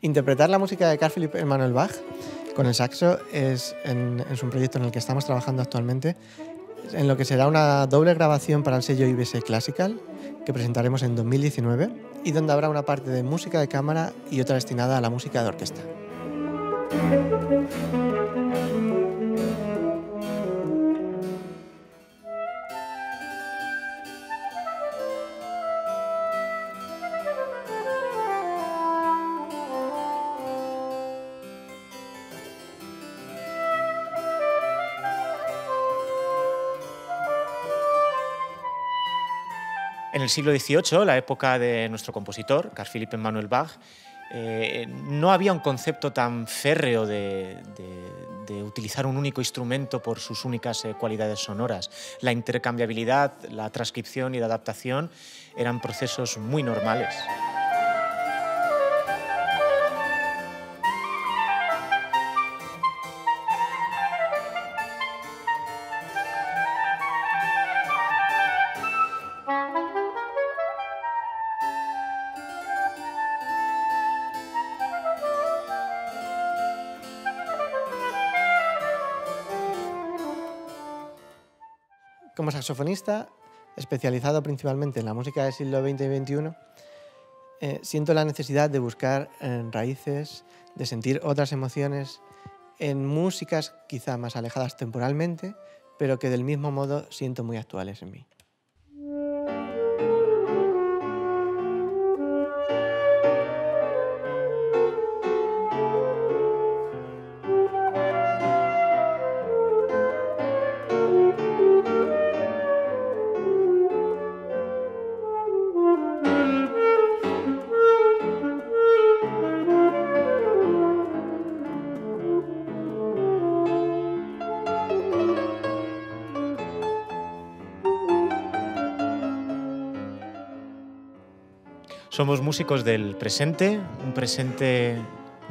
Interpretar la música de Carl Philipp Emanuel Bach con el saxo es, un proyecto en el que estamos trabajando actualmente, en lo que será una doble grabación para el sello IBS Classical que presentaremos en 2019 y donde habrá una parte de música de cámara y otra destinada a la música de orquesta. En el siglo XVIII, la época de nuestro compositor, Carl Philipp Emanuel Bach, eh, no había un concepto tan férreo de, utilizar un único instrumento por sus únicas eh, cualidades sonoras. La intercambiabilidad, la transcripción y la adaptación eran procesos muy normales. Como saxofonista, especializado principalmente en la música del siglo XX y XXI, eh, siento la necesidad de buscar en raíces, de sentir otras emociones en músicas quizá más alejadas temporalmente, pero que del mismo modo siento muy actuales en mí. Somos músicos del presente, un presente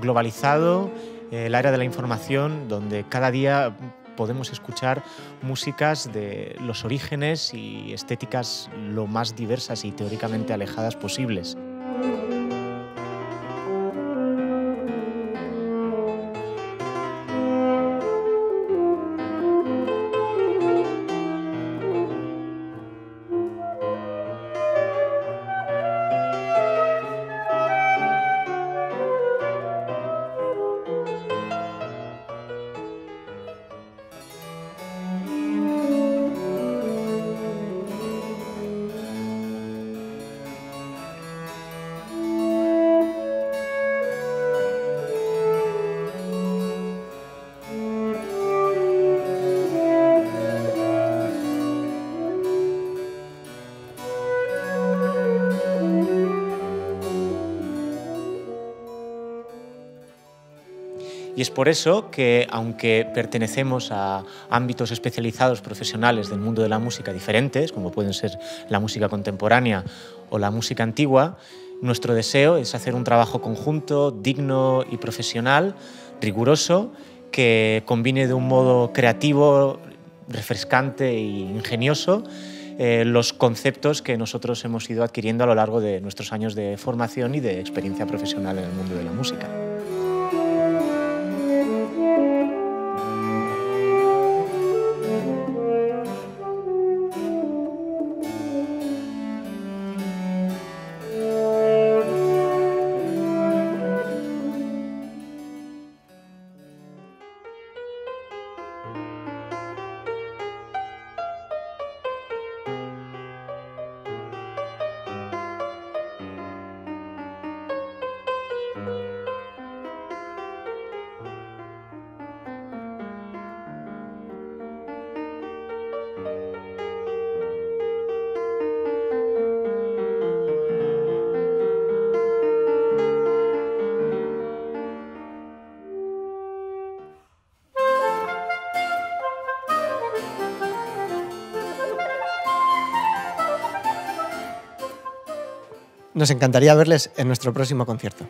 globalizado, eh, el área de la información, donde cada día podemos escuchar músicas de los orígenes y estéticas lo más diversas y teóricamente alejadas posibles. Y es por eso que, aunque pertenecemos a ámbitos especializados profesionales del mundo de la música diferentes, como pueden ser la música contemporánea o la música antigua, nuestro deseo es hacer un trabajo conjunto, digno y profesional, riguroso, que combine de un modo creativo, refrescante e ingenioso eh, los conceptos que nosotros hemos ido adquiriendo a lo largo de nuestros años de formación y de experiencia profesional en el mundo de la música. Nos encantaría verles en nuestro próximo concierto.